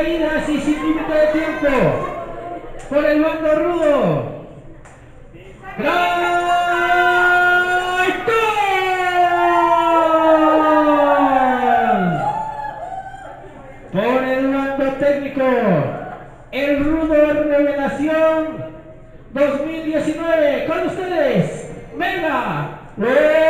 caídas y sin límite de tiempo por el bando rudo. ¡Gaitán! Por el bando técnico, el rudo revelación 2019. Con ustedes, venga.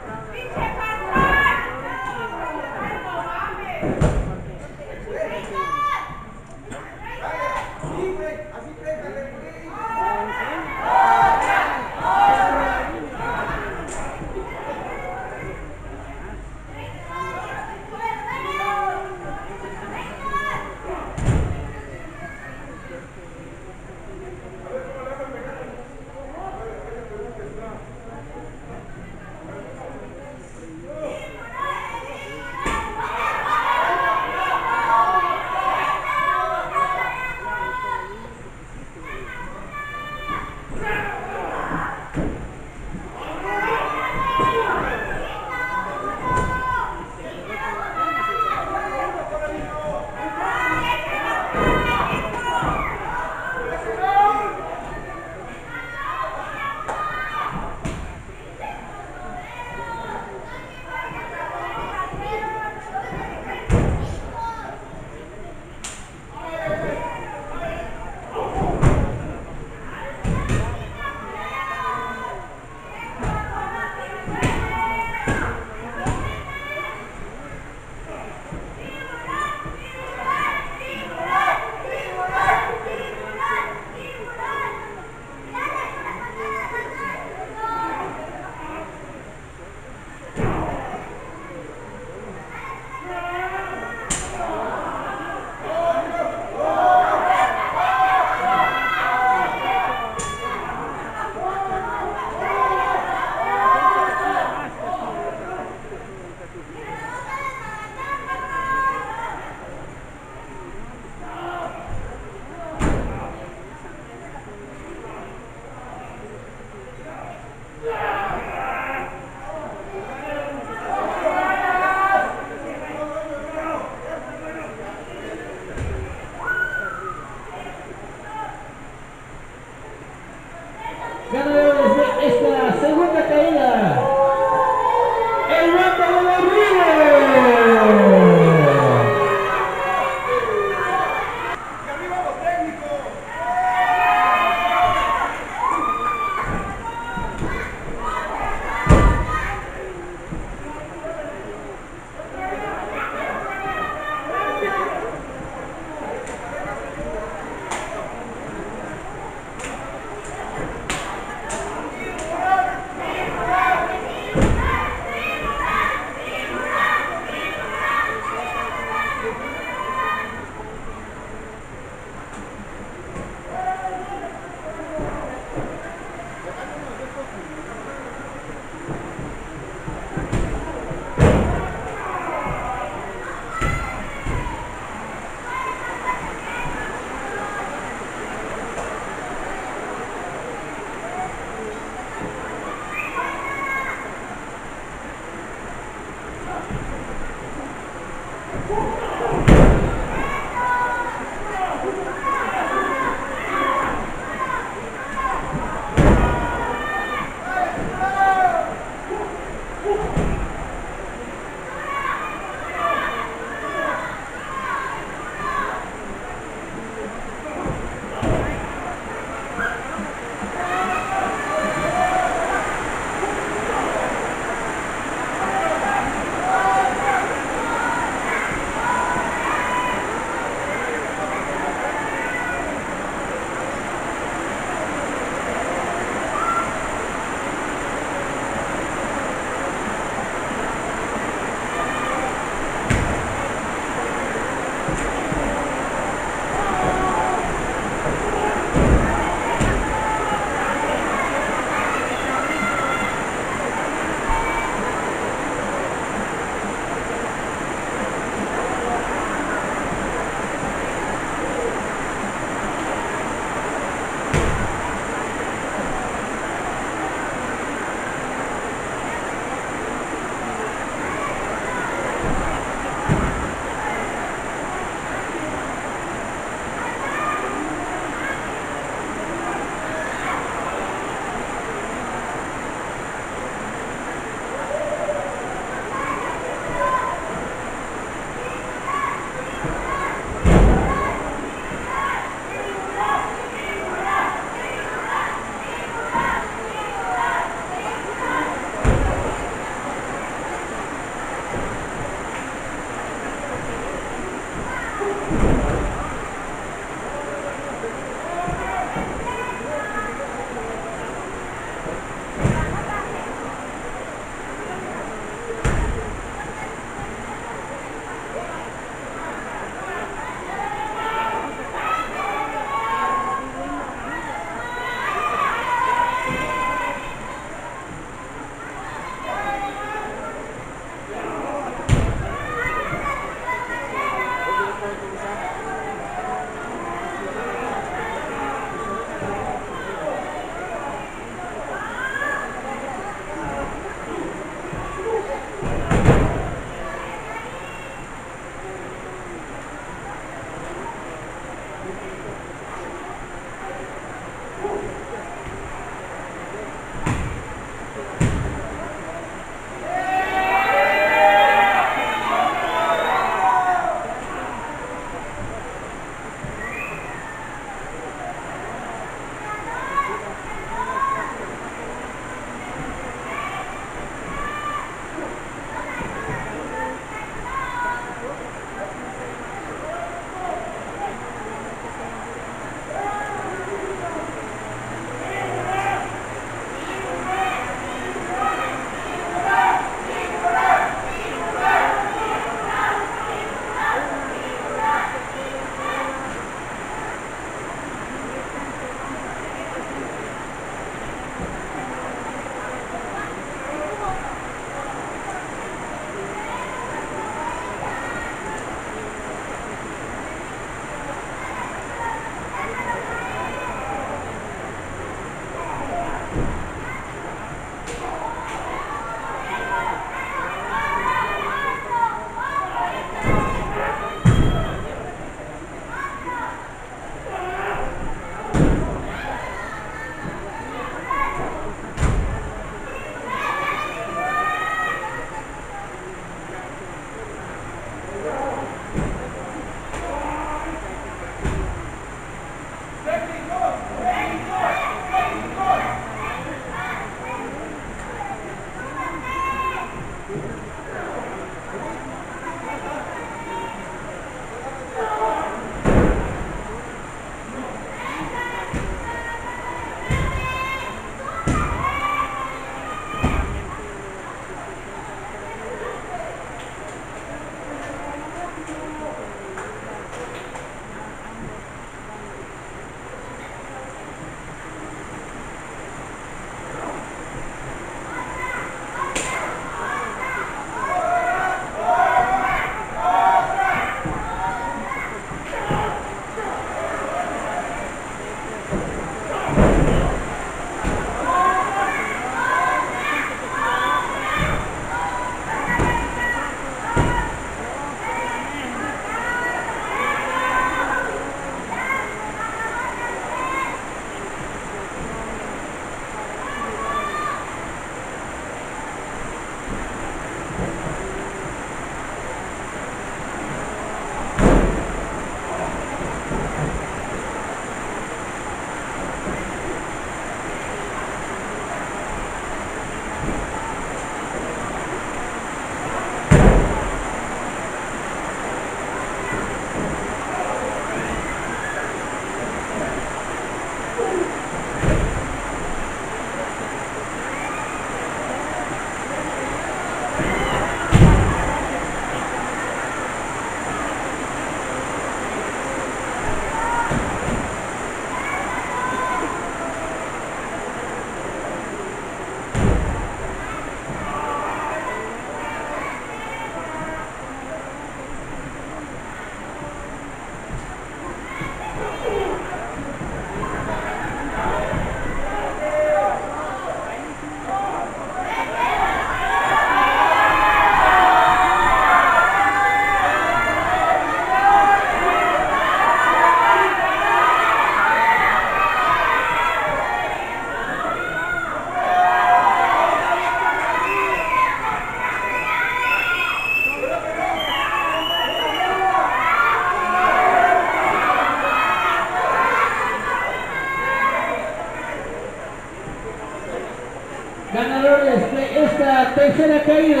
لكن كيف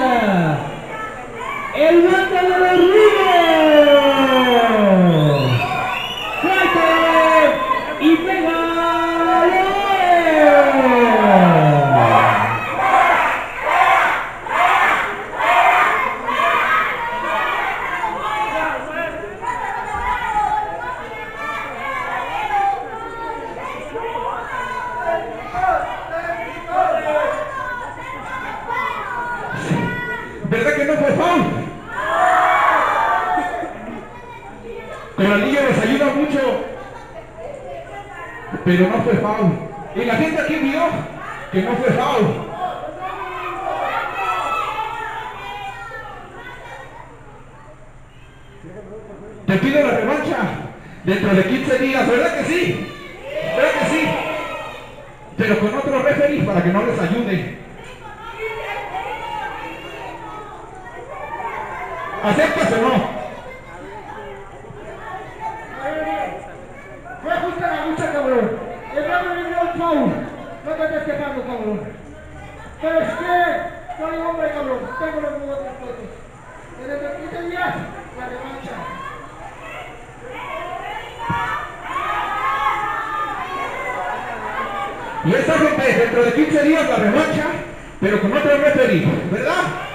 Y esta gente dentro de 15 días la revancha, pero con otro referí, ¿verdad?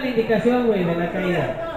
La indicación, güey, de la caída.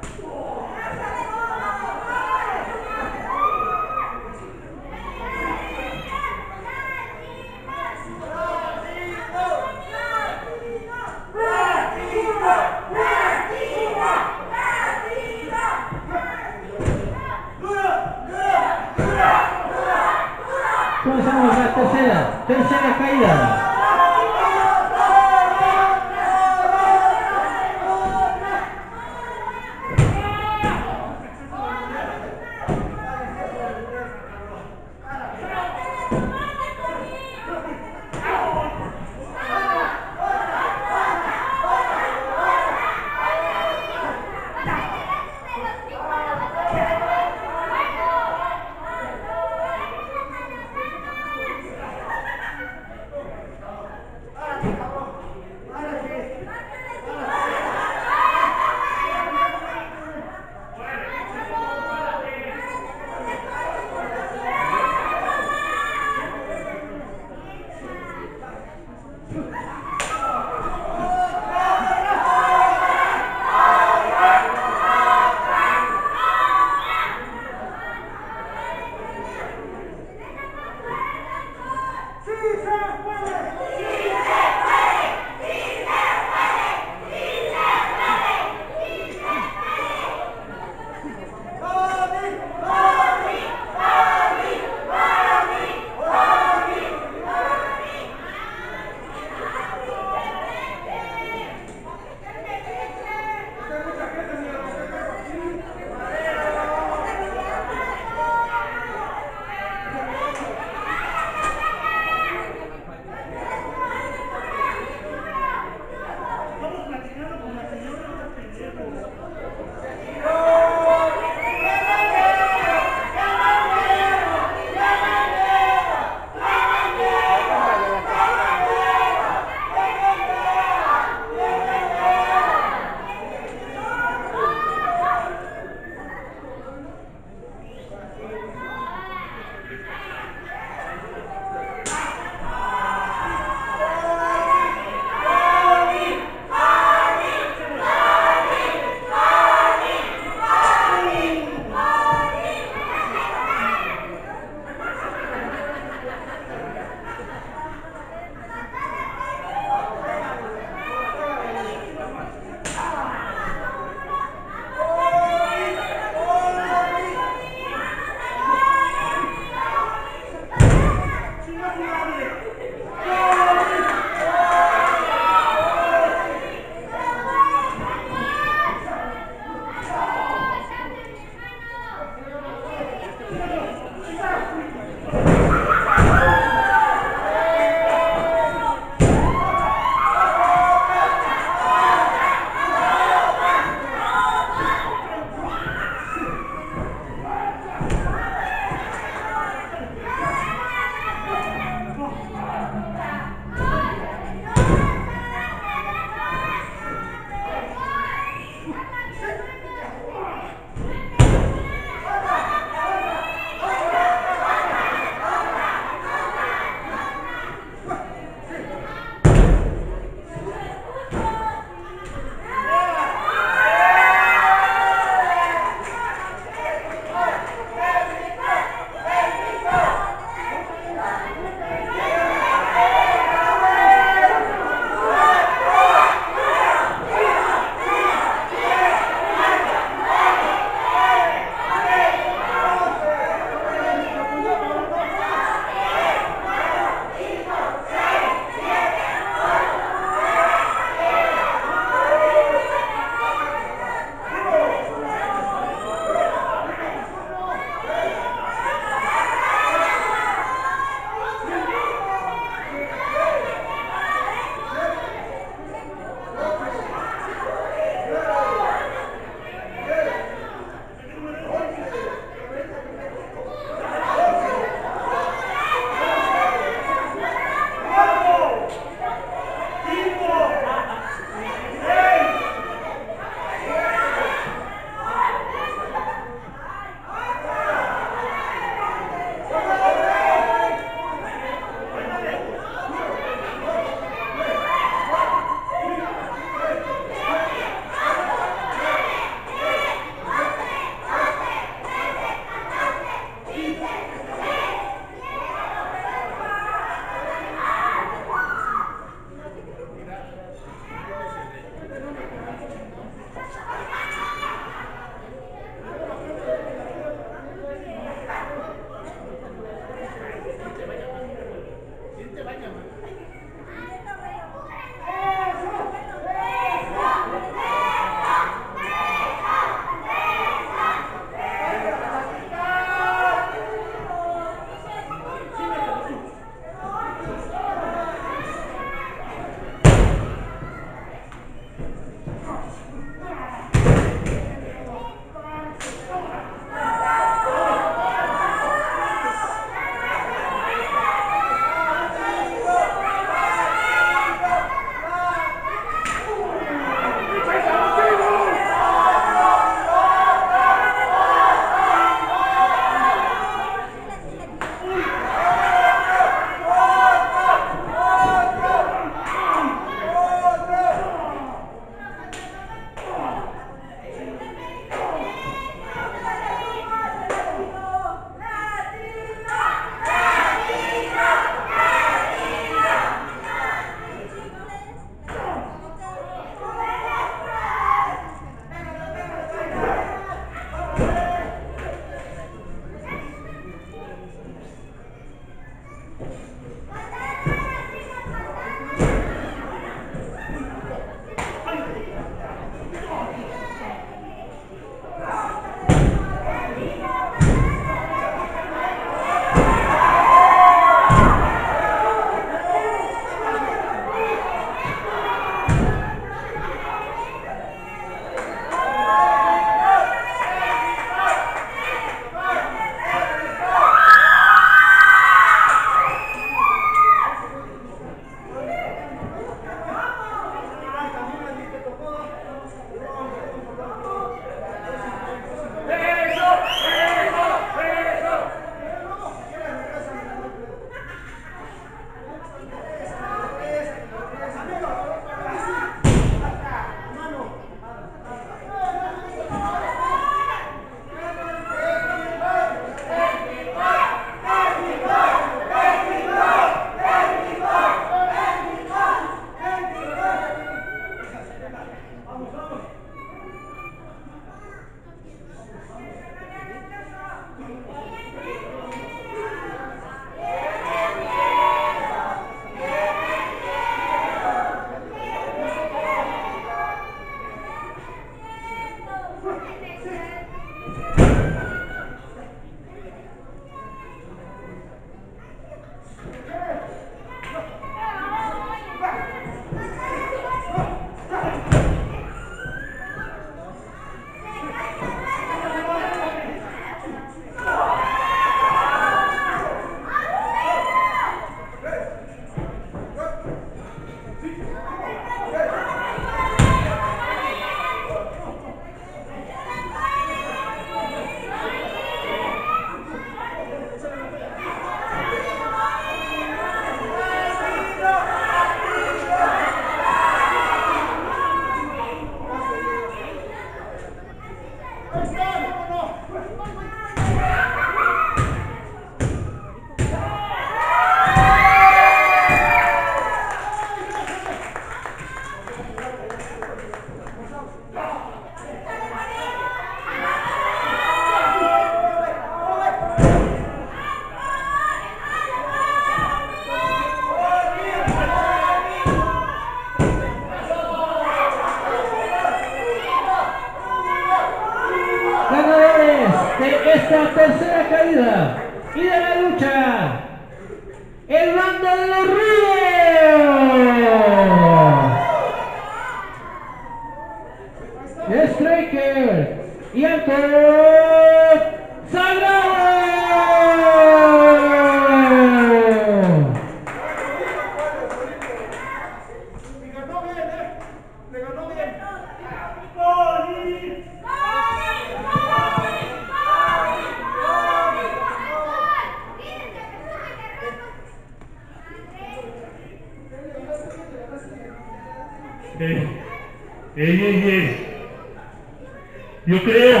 Yo creo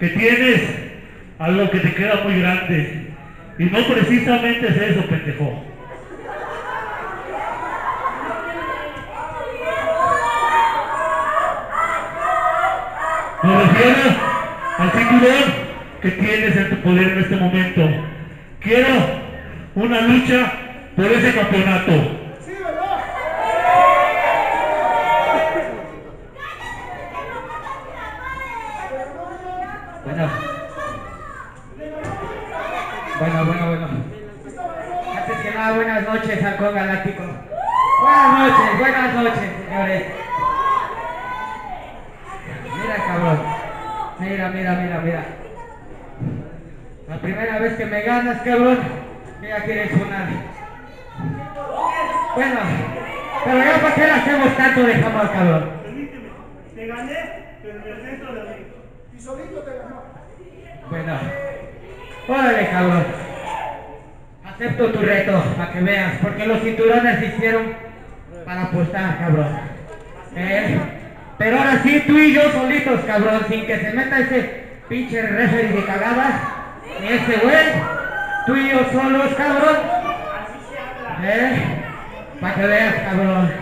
que tienes algo que te queda muy grande. Y no precisamente es eso, pendejo. Me refiero al cinturón que tienes en tu poder en este momento. Quiero una lucha por ese campeonato. Sí, ¿verdad? Bueno. Bueno, bueno, bueno. Antes que nada, buenas Halcón Galáctico. Buenas noches, buenas noches, señores. Mira, cabrón. Mira, mira, mira, mira. La primera vez que me ganas, cabrón, ya quieres sonar. Bueno, pero ya para qué le hacemos tanto de jamás, cabrón. Permíteme, te gané, pero en el centro del. Y solito te ganó. Bueno, órale, cabrón. Acepto tu reto, para que veas, porque los cinturones se hicieron para apostar, cabrón. ¿Eh? Pero ahora sí, tú y yo solitos, cabrón, sin que se meta ese pinche referee de cagadas, ni ese güey. Tú y yo solos, cabrón. ¿Eh? Para que veas, cabrón.